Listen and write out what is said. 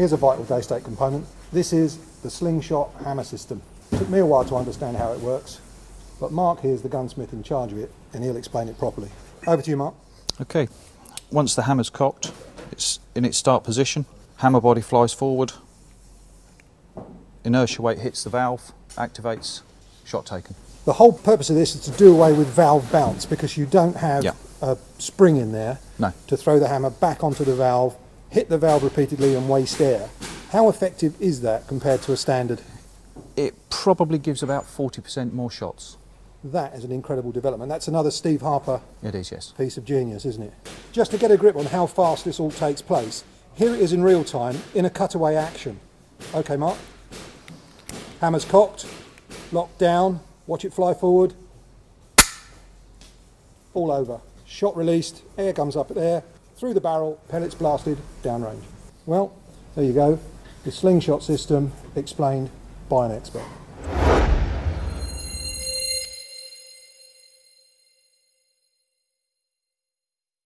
Here's a vital daystate component. This is the slingshot hammer system. It took me a while to understand how it works, but Mark here is the gunsmith in charge of it, and he'll explain it properly. Over to you, Mark. Okay, once the hammer's cocked, it's in its start position, hammer body flies forward, inertia weight hits the valve, activates, shot taken. The whole purpose of this is to do away with valve bounce because you don't have Yeah. a spring in there No. to throw the hammer back onto the valve, hit the valve repeatedly, and waste air. How effective is that compared to a standard? It probably gives about 40% more shots. That is an incredible development. That's another Steve Harper It is, yes. piece of genius, isn't it? Just to get a grip on how fast this all takes place, here it is in real time in a cutaway action. Okay, Mark. Hammer's cocked, locked down, watch it fly forward. All over. Shot released, air comes up there, through the barrel, pellets blasted, downrange. Well, there you go. The slingshot system explained by an expert.